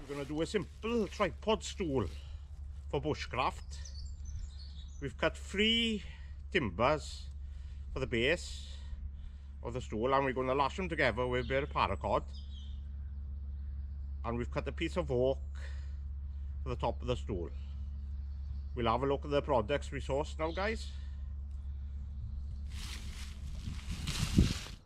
We're going to do a simple tripod stool for bushcraft. We've cut three timbers for the base of the stool and we're going to lash them together with a bit of paracord. And we've cut a piece of oak for the top of the stool. We'll have a look at the products we sourced now guys.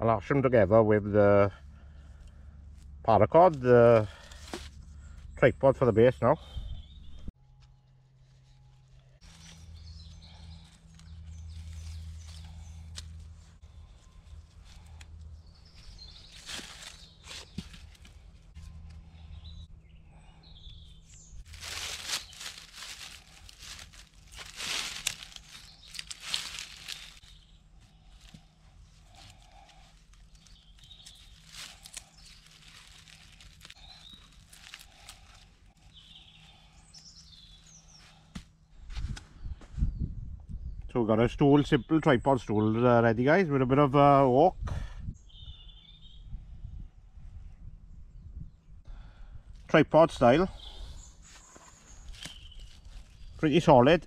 I'll ash them together with the paracord, the tripod for the base now. So we've got a stool, simple tripod stool uh, ready guys, with a bit of a uh, walk. Tripod style. Pretty solid.